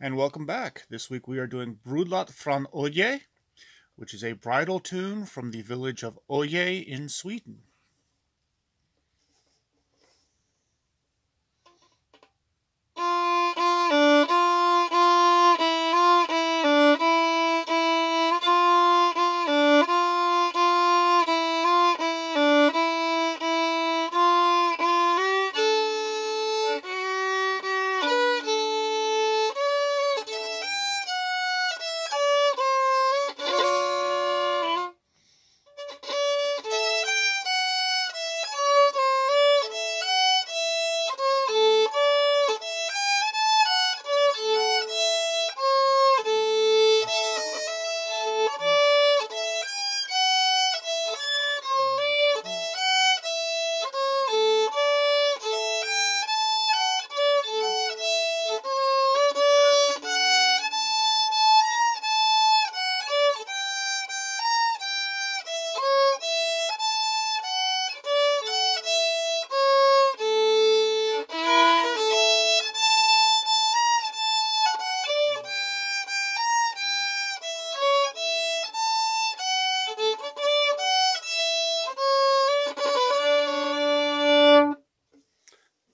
and welcome back. This week we are doing Brudlåt från Öje, which is a bridal tune from the village of Öje in Sweden.